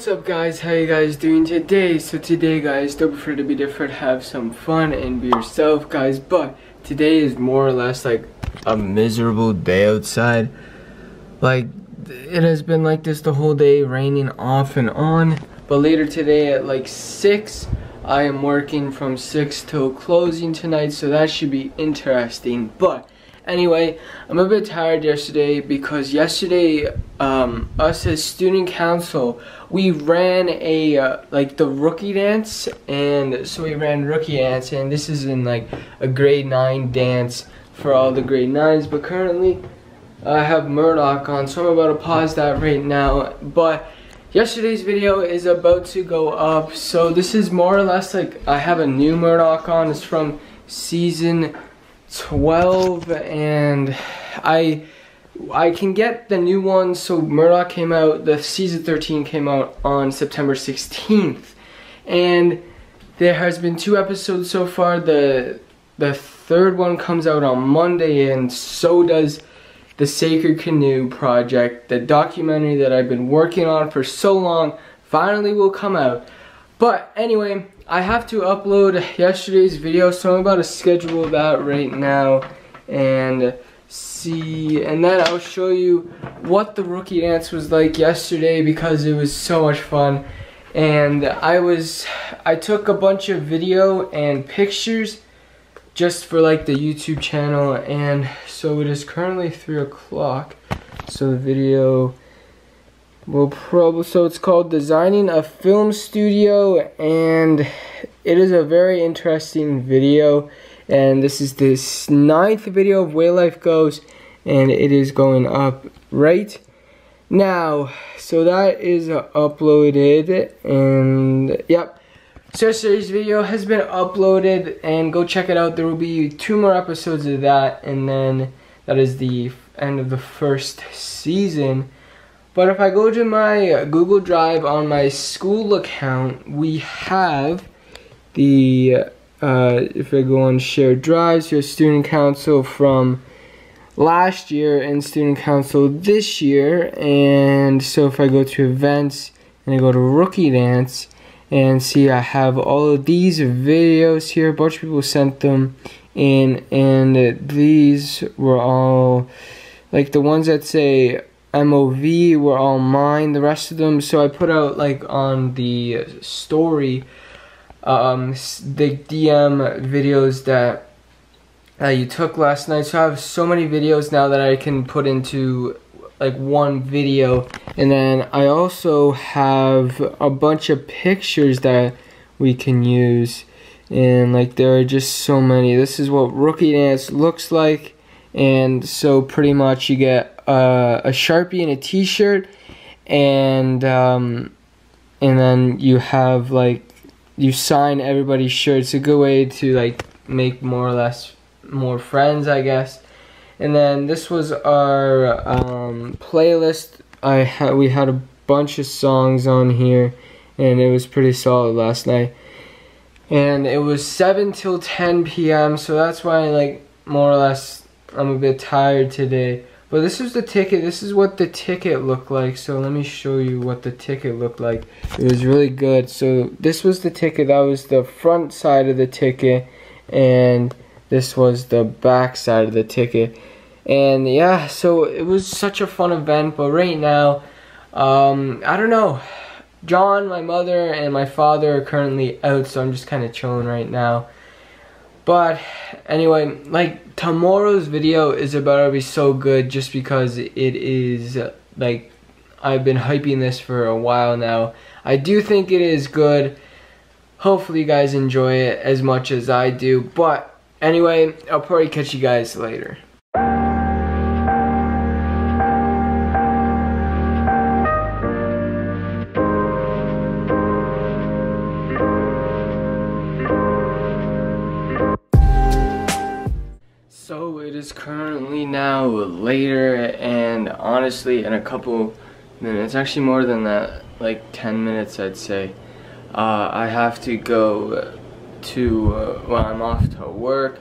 What's up guys, how you guys doing today? So today guys, don't prefer to be different, have some fun and be yourself guys, but today is more or less like a miserable day outside. Like, it has been like this the whole day, raining off and on, but later today at like 6, I am working from 6 till closing tonight, so that should be interesting, but Anyway, I'm a bit tired yesterday because yesterday, um, us as student council, we ran a, uh, like the rookie dance, and so we ran rookie dance, and this is in like a grade 9 dance for all the grade 9s, but currently I have Murdoch on, so I'm about to pause that right now, but yesterday's video is about to go up, so this is more or less like, I have a new Murdoch on, it's from season 12 and I I can get the new one. So Murdoch came out the season 13 came out on September 16th and there has been two episodes so far. The the third one comes out on Monday and so does the Sacred Canoe project. The documentary that I've been working on for so long finally will come out but anyway I have to upload yesterday's video, so I'm about to schedule that right now and see, and then I'll show you what the rookie dance was like yesterday because it was so much fun. And I was, I took a bunch of video and pictures just for like the YouTube channel and so it is currently 3 o'clock. So the video will probably so it's called designing a film studio and it is a very interesting video. And this is this ninth video of way life goes and it is going up right? Now so that is uploaded and yep. So yesterday's video has been uploaded and go check it out. There will be two more episodes of that and then that is the end of the first season but if I go to my Google Drive on my school account, we have the, uh, if I go on shared drives, your student council from last year and student council this year. And so if I go to events and I go to rookie dance and see I have all of these videos here, a bunch of people sent them in and these were all like the ones that say MOV were all mine, the rest of them. So I put out like on the story um, the DM videos that uh, you took last night. So I have so many videos now that I can put into like one video. And then I also have a bunch of pictures that we can use. And like there are just so many. This is what Rookie Dance looks like. And so pretty much you get uh, a sharpie and a T-shirt, and um, and then you have like you sign everybody's shirt. It's a good way to like make more or less more friends, I guess. And then this was our um, playlist. I had we had a bunch of songs on here, and it was pretty solid last night. And it was 7 till 10 p.m. So that's why like more or less I'm a bit tired today. But this is the ticket. This is what the ticket looked like. So let me show you what the ticket looked like. It was really good. So this was the ticket. That was the front side of the ticket. And this was the back side of the ticket. And yeah, so it was such a fun event. But right now, um, I don't know. John, my mother, and my father are currently out. So I'm just kind of chilling right now. But anyway, like tomorrow's video is about to be so good just because it is like I've been hyping this for a while now. I do think it is good. Hopefully you guys enjoy it as much as I do. But anyway, I'll probably catch you guys later. Is currently now later and honestly in a couple minutes, actually more than that, like 10 minutes I'd say, uh, I have to go to, uh, well I'm off to work.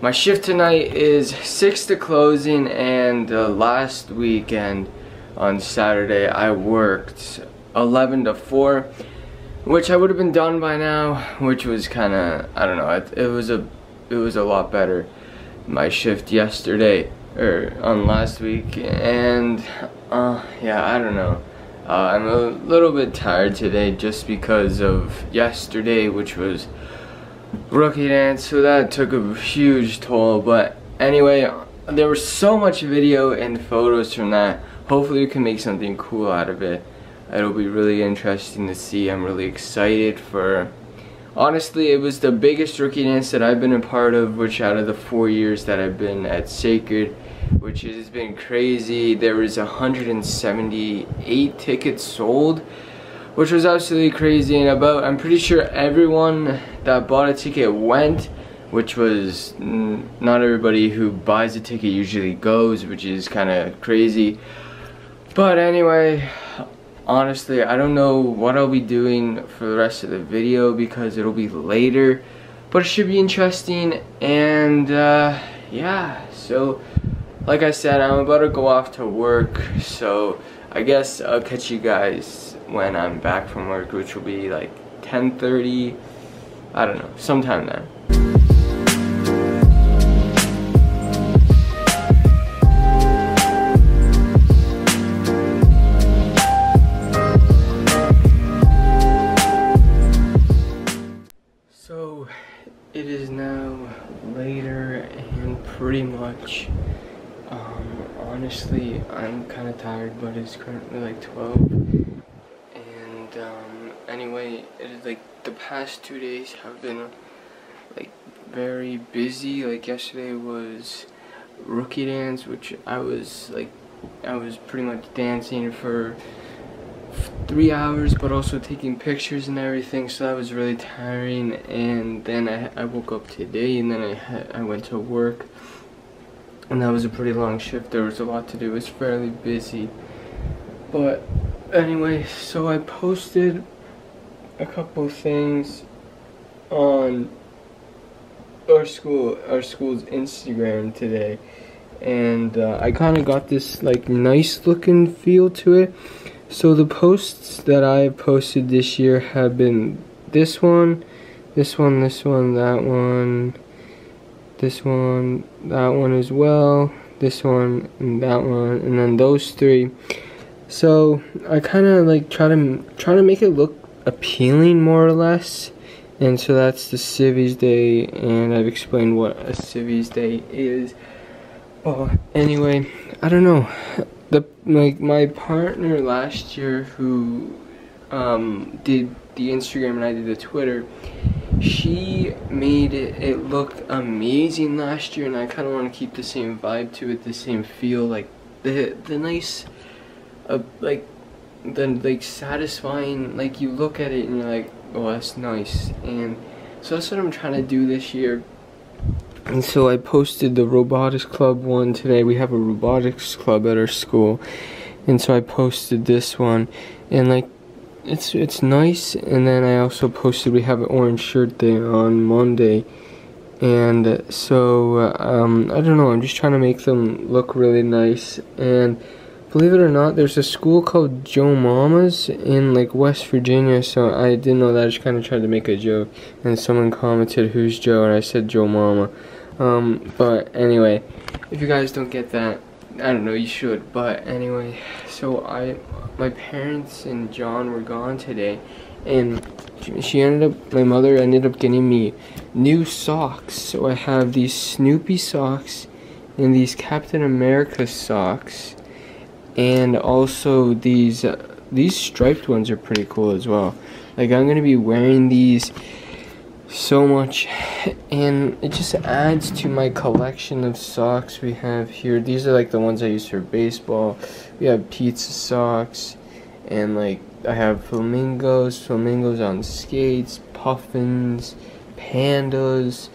My shift tonight is 6 to closing and uh, last weekend on Saturday I worked 11 to 4 which I would have been done by now which was kind of I don't know it, it was a it was a lot better my shift yesterday or on last week and uh, yeah I don't know. Uh, I'm a little bit tired today just because of yesterday which was rookie dance so that took a huge toll but anyway there was so much video and photos from that. Hopefully we can make something cool out of it. It'll be really interesting to see. I'm really excited for honestly it was the biggest rookie dance that I've been a part of which out of the four years that I've been at Sacred which has been crazy there was 178 tickets sold which was absolutely crazy. And about I'm pretty sure everyone that bought a ticket went which was not everybody who buys a ticket usually goes which is kind of crazy. But anyway honestly I don't know what I'll be doing for the rest of the video because it'll be later but it should be interesting and uh, yeah so like I said I'm about to go off to work so I guess I'll catch you guys when I'm back from work which will be like 10:30 I don't know sometime then um, honestly I'm kind of tired but it's currently like 12 and um, anyway it is like the past two days have been like very busy. Like yesterday was rookie dance which I was like I was pretty much dancing for three hours but also taking pictures and everything so that was really tiring. And then I, I woke up today and then I, I went to work and that was a pretty long shift. There was a lot to do. It was fairly busy. But anyway so I posted a couple things on our school our school's Instagram today. And uh, I kind of got this like nice looking feel to it. So the posts that I posted this year have been this one, this one, this one, that one, this one, that one as well, this one, and that one, and then those three. So I kind of like try to try to make it look appealing more or less. And so that's the Civvies Day, and I've explained what a Civvies Day is. Oh, anyway, I don't know the like my partner last year who um, did the Instagram and I did the Twitter, she made it, it look amazing last year, and I kind of want to keep the same vibe to it, the same feel, like the the nice, uh, like the like satisfying, like you look at it and you're like, oh that's nice, and so that's what I'm trying to do this year. And so I posted the robotics club one today. We have a robotics club at our school. And so I posted this one and like it's it's nice and then I also posted we have an orange shirt day on Monday. And so um, I don't know, I'm just trying to make them look really nice and believe it or not, there's a school called Joe Mama's in like West Virginia, so I didn't know that. I just kind of tried to make a joke, and someone commented, "Who's Joe?" and I said Joe Mama. Um, but anyway, if you guys don't get that, I don't know, you should. But anyway, so I, my parents and John were gone today, and she ended up, my mother ended up getting me new socks. So I have these Snoopy socks and these Captain America socks and also these uh, these striped ones are pretty cool as well like I'm gonna be wearing these so much and it just adds to my collection of socks we have here these are like the ones I use for baseball we have pizza socks and like I have flamingos flamingos on skates puffins pandas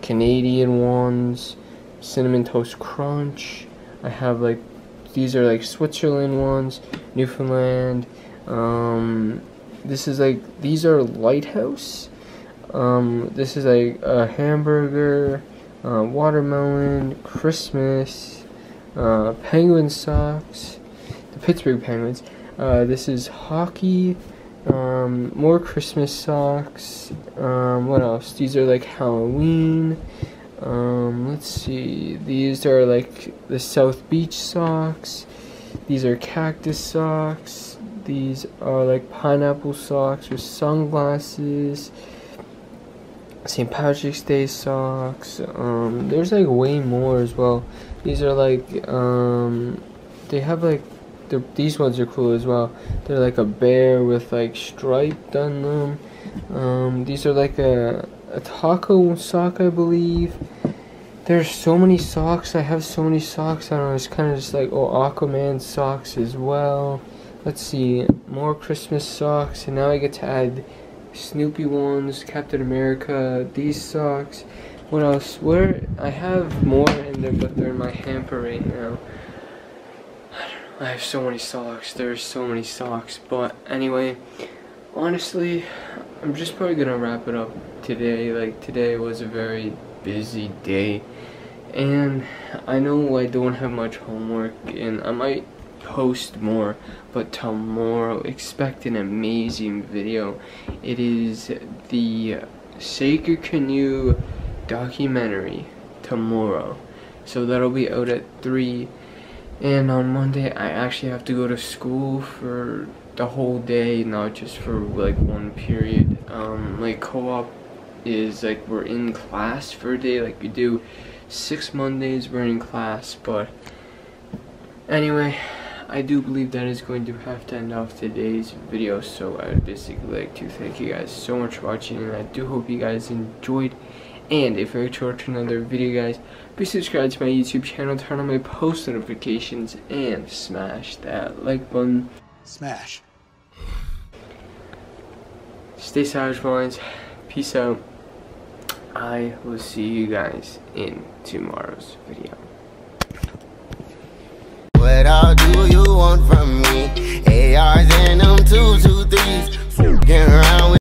Canadian ones cinnamon toast crunch I have like these are like Switzerland ones, Newfoundland. Um, this is like these are lighthouse. Um, this is a hamburger, uh, watermelon, Christmas, uh, penguin socks, the Pittsburgh Penguins. Uh, this is hockey. Um, more Christmas socks. Um, what else? These are like Halloween. Um, let's see. These are like the South Beach socks. These are cactus socks. These are like pineapple socks with sunglasses. St. Patrick's Day socks. Um, there's like way more as well. These are like um, they have like these ones are cool as well. They're like a bear with like striped on them. Um, these are like a a taco sock, I believe. There's so many socks. I have so many socks. I don't know. It's kind of just like oh Aquaman socks as well. Let's see more Christmas socks, and now I get to add Snoopy ones, Captain America, these socks. What else? Where I have more in there, but they're in my hamper right now. I don't know. I have so many socks. There's so many socks. But anyway, honestly, I'm just probably gonna wrap it up today. Like today was a very busy day, and I know I don't have much homework, and I might post more but tomorrow expect an amazing video. It is the sacred canoe documentary tomorrow. So that'll be out at 3 and on Monday I actually have to go to school for the whole day not just for like one period. Um, like co-op is like we're in class for a day like we do six Mondays we're in class but anyway I do believe that is going to have to end off today's video. So I would basically like to thank you guys so much for watching and I do hope you guys enjoyed. And if you're to watch another video guys, please subscribe to my YouTube channel, turn on my post notifications, and smash that like button. Smash. Stay savage minds. Peace out. I will see you guys in tomorrow's video. What all do you want from me? ARs and them two, two, threes. Fucking around with